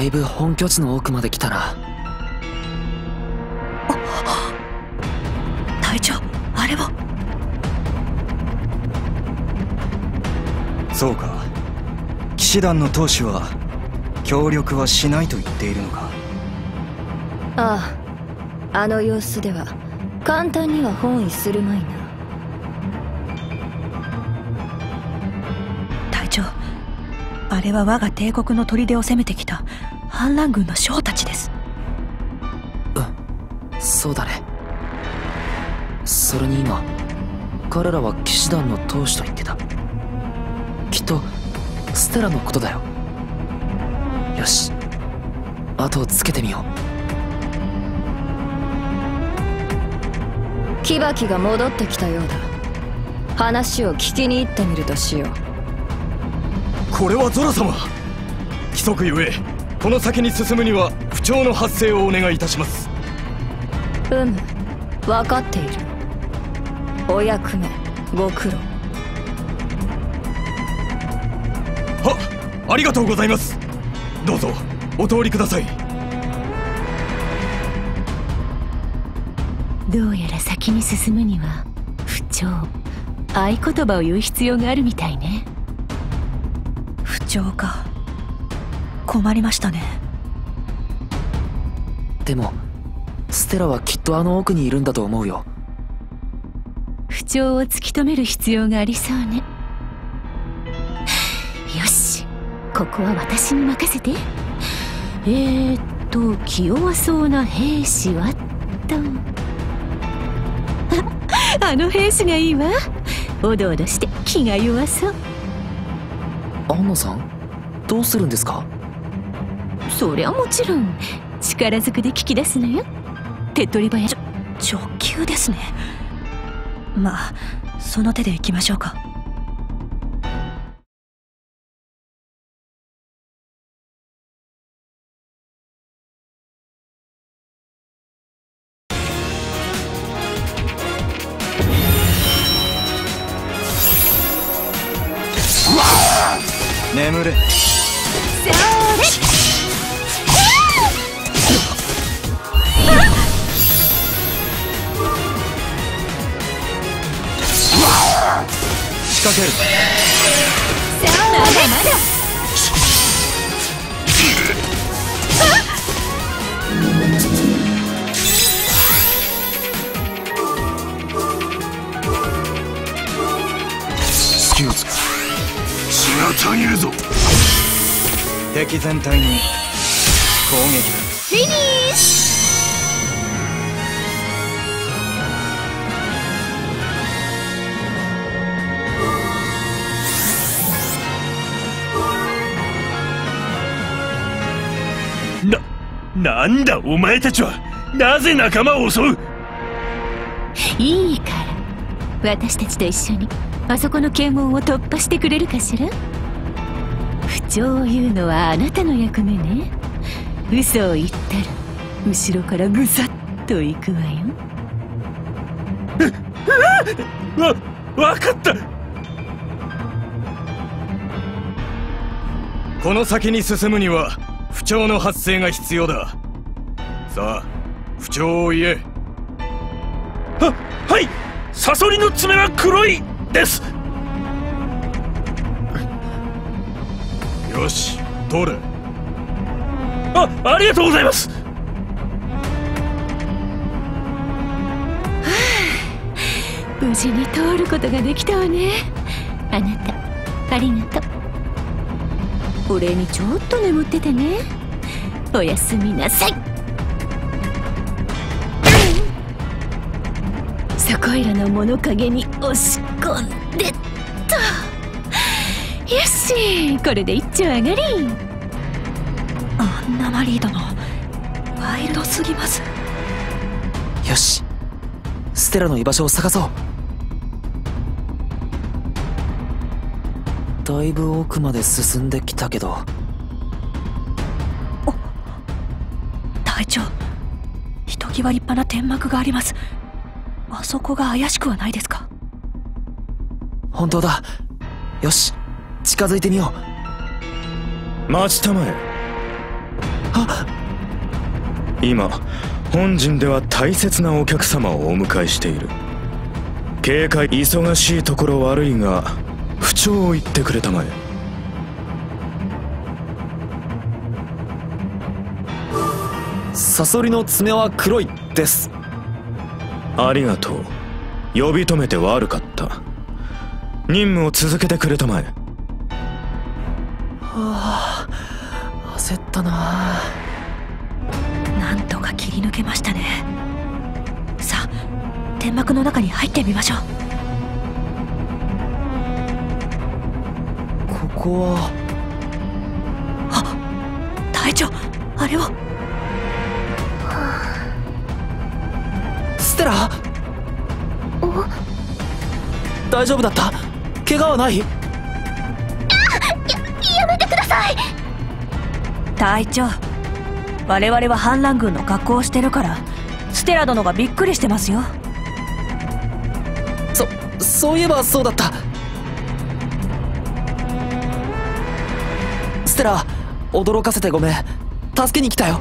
だいぶ本拠地の奥まで来たな。隊長あれは。そうか。騎士団の当主は協力はしないと言っているのか？あああの様子では簡単には本意するまいな。隊長あれは我が帝国の砦を攻めてきた反乱軍の将たちです。そうだね。それに今彼らは騎士団の当主と言ってた。きっとステラのことだよ。よし。後をつけてみよう。キバキが戻ってきたようだ。話を聞きに行ってみるとしよう。これはゾラ様。規則ゆえこの先に進むには不調の発生をお願いいたします。うむ。分かっている。お役目ご苦労ありがとうございます。どうぞお通りください。どうやら先に進むには不調。合言葉を言う必要があるみたいね。不調か。困りましたね。でもステラはきっとあの奥にいるんだと思うよ。不調を突き止める必要がありそうねここは私に任せて。えー、っと気弱そうな兵士はと。あ あの兵士がいいわ。おどおどして気が弱そう。安野さんどうするんですか？そりゃもちろん力ずくで聞き出すのよ。手っ取り早い。上級ですね。まあその手で行きましょうか眠れ。それ仕掛ける。まだまだ隙をつくたぎるぞ。敵全体に攻撃だ。フィニッシな、なんだお前たちは。なぜ仲間を襲う？ュいいから。私たちと一緒にあそこの検問を突破してくれるかしら？不調を言うのはあなたの役目ね。嘘を言ったら後ろからぐさっと行くわよ。わ、わかった。この先に進むには不調の発生が必要だ。さあ不調を言え。は、はいサソリの爪は黒い。です。よし通れあ、ありがとうございます。無事に通ることができたわね。あなたありがとう。お礼にちょっと眠っててね。おやすみなさい。そこいらの物陰に押し込んでっとよしこれで一丁上がり。あんなマリー殿ワイルドすぎます。よしステラの居場所を探そう。だいぶ奥まで進んできたけど。隊長ひときわ立派な天幕がありますあそこが怪しくはないですか？本当だ。よし近づいてみよう。待ちたまえ。あ。今本陣では大切なお客様をお迎えしている。警戒忙しいところ悪いが不調を言ってくれたまえ。サソリの爪は黒いですありがとう。呼び止めて悪かった。任務を続けてくれたまえ。はあ焦ったな。なんとか切り抜けましたね。さあ天幕の中に入ってみましょう。ここは。あ隊長あれは。テラ大丈夫だった？怪我はない！隊長我々は反乱軍の格好をしてるからステラ殿がびっくりしてますよ。そそういえばそうだった。ステラ驚かせてごめん。助けに来たよ